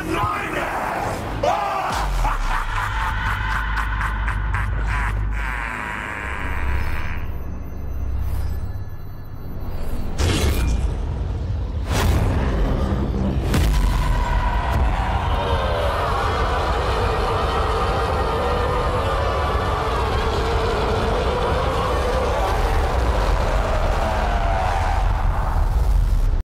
alive!